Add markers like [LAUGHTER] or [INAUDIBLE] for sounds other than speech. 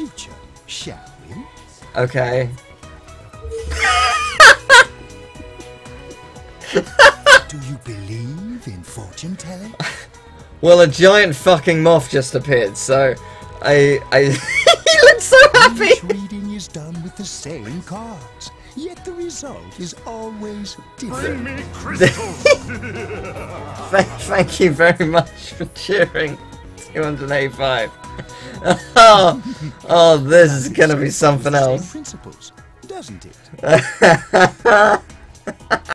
future, shall we? Okay. Do you believe in fortune telling? [LAUGHS] Well, a giant fucking moth just appeared, so I, I, [LAUGHS] he looks so happy. Each reading is done with the same cards, yet the result is always different. Bring me crystals! Thank, thank you very much for cheering. 285. [LAUGHS] oh, oh, this is gonna be something else. principles, doesn't it? [LAUGHS]